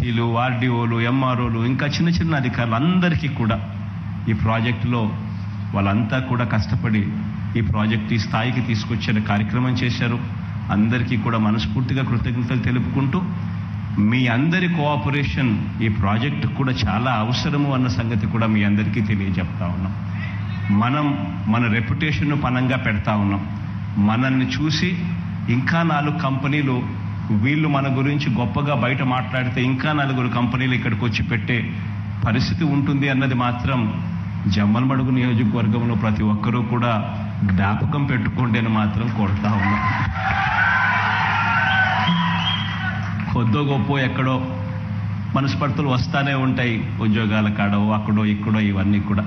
టీలు ఆర్డీఓలు ఎంఆర్ఓలు ఇంకా చిన్న చిన్న అధికారులు అందరికీ కూడా ఈ ప్రాజెక్టులో వాళ్ళంతా కూడా కష్టపడి ఈ ప్రాజెక్ట్ ఈ స్థాయికి తీసుకొచ్చే కార్యక్రమం చేశారు. అందరికీ కూడా మనస్ఫూర్తిగా కృతజ్ఞతలు తెలుపుకుంటూ మీ అందరి కోఆపరేషన్ ఈ ప్రాజెక్ట్ కూడా చాలా అవసరము అన్న సంగతి కూడా మీ అందరికీ తెలియజెప్తా ఉన్నాం. మనం మన రెప్యుటేషన్ను పనంగా పెడతా ఉన్నాం. మనల్ని చూసి ఇంకా నాలుగు కంపెనీలు వీళ్ళు మన గురించి గొప్పగా బయట మాట్లాడితే ఇంకా నలుగురు కంపెనీలు ఇక్కడికి వచ్చి పెట్టే పరిస్థితి ఉంటుంది అన్నది మాత్రం జమ్మలమడుగు నియోజకవర్గంలో ప్రతి ఒక్కరూ కూడా జ్ఞాపకం పెట్టుకోండి అని మాత్రం కొడతా ఉన్నా. కొద్దో గొప్ప ఎక్కడో మనస్పర్ధలు వస్తానే ఉంటాయి ఉద్యోగాల కాడో అక్కడో ఇక్కడో ఇవన్నీ కూడా.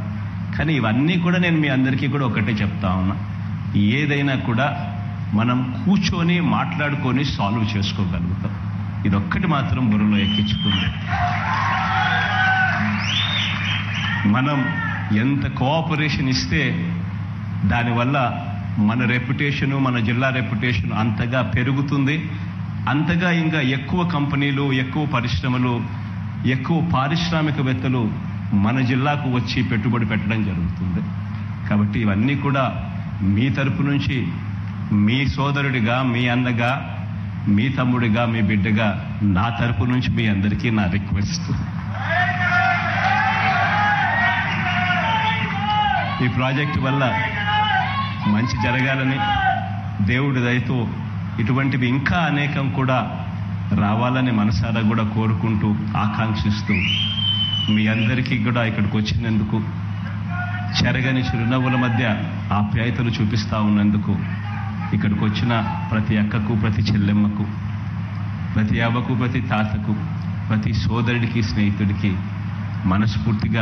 కానీ ఇవన్నీ కూడా నేను మీ అందరికీ కూడా ఒకటే చెప్తా ఉన్నా. ఏదైనా కూడా మనం కూర్చొని మాట్లాడుకొని సాల్వ్ చేసుకోగలుగుతాం. ఇదొక్కటి మాత్రం బుర్రలో ఎక్కించుకుంది మనం ఎంత కోఆపరేషన్ ఇస్తే దానివల్ల మన రెప్యుటేషను మన జిల్లా రెప్యుటేషన్ అంతగా పెరుగుతుంది. అంతగా ఇంకా ఎక్కువ కంపెనీలు ఎక్కువ పరిశ్రమలు ఎక్కువ పారిశ్రామికవేత్తలు మన జిల్లాకు వచ్చి పెట్టుబడి పెట్టడం జరుగుతుంది. కాబట్టి ఇవన్నీ కూడా మీ తరపు నుంచి మీ సోదరుడిగా మీ అన్నగా మీ తమ్ముడిగా మీ బిడ్డగా నా తరపు నుంచి మీ అందరికీ నా రిక్వెస్ట్. ఈ ప్రాజెక్ట్ వల్ల మంచి జరగాలని దేవుడి దయతో ఇటువంటివి ఇంకా అనేకం కూడా రావాలని మనసారా కూడా కోరుకుంటూ ఆకాంక్షిస్తూ మీ అందరికీ కూడా ఇక్కడికి వచ్చినందుకు చెరగని చిరునవ్వుల మధ్య ఆప్యాయతలు చూపిస్తా ఉన్నందుకు ఇక్కడికి వచ్చిన ప్రతి అక్కకు ప్రతి చెల్లెమ్మకు ప్రతి అవ్వకు ప్రతి తాతకు ప్రతి సోదరుడికి స్నేహితుడికి మనస్ఫూర్తిగా